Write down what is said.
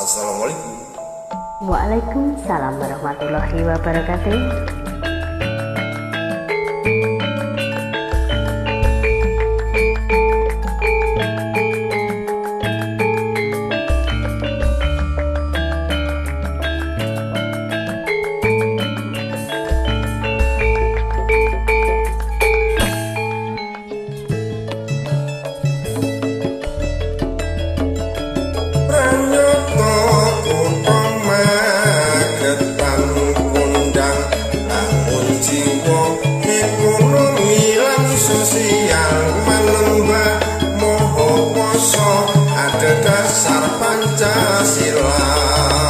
Assalamualaikum. Waalaikumsalam warahmatullahi wabarakatuh. ta siroa